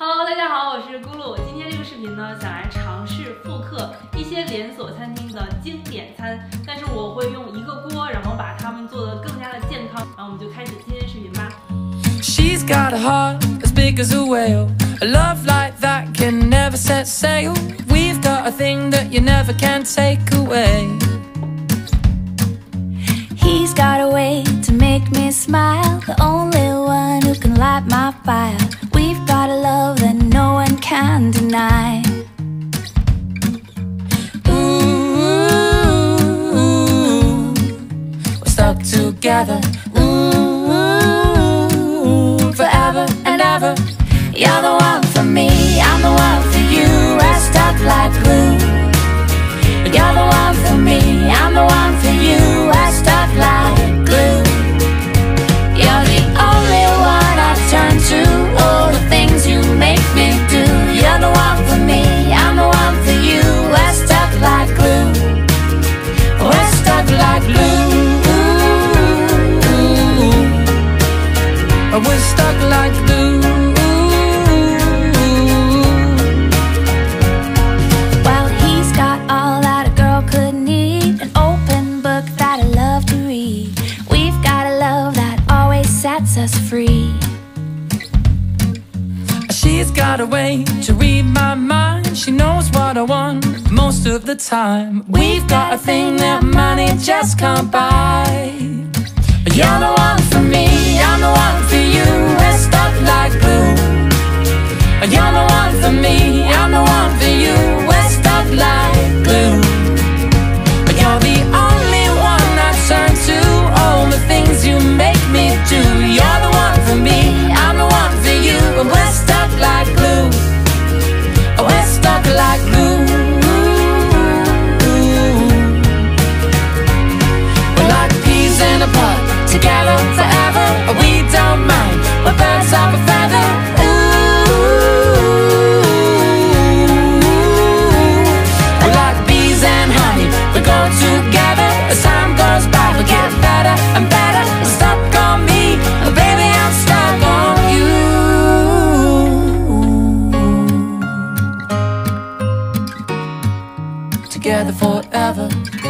Hello，大家好，我是咕噜。今天这个视频呢，想来尝试复刻一些连锁餐厅的经典餐，但是我会用一个锅，然后把它们做得更加的健康。然后我们就开始今天视频吧。She's got a heart as big as a whale, a love like that can never set sail. We've got a thing that you never can take away. He's got a way to make me smile, the only one who can light my fire. can deny. Ooh, we're stuck together. Ooh, forever and ever. You're the us free. She's got a way to read my mind. She knows what I want most of the time. We've got a thing that money just can't buy like glue together forever.